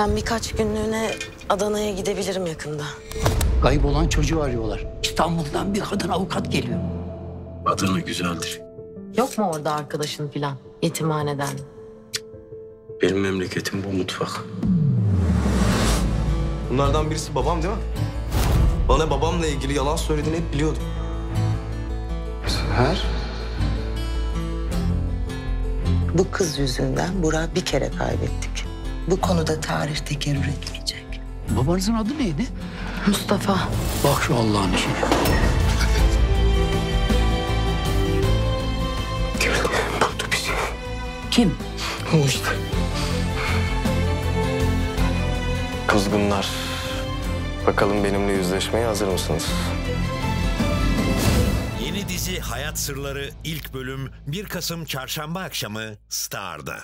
Ben birkaç günlüğüne Adana'ya gidebilirim yakında. Kaybolan çocuğu arıyorlar. İstanbul'dan bir kadın avukat geliyor. Adana güzeldir. Yok mu orada arkadaşın filan yetimhaneden? Benim memleketim bu mutfak. Bunlardan birisi babam değil mi? Bana babamla ilgili yalan söylediğini hep biliyordum. Seher? Bu kız yüzünden Burak'ı bir kere kaybettik. Bu konuda tarih tekerrür etmeyecek. Babanızın adı neydi? Mustafa. Bak şu Allah'ın işine. Buldu bizi. Kim? O işte. Kızgınlar. Bakalım benimle yüzleşmeye hazır mısınız? Yeni dizi Hayat Sırları ilk bölüm 1 Kasım Çarşamba akşamı Star'da.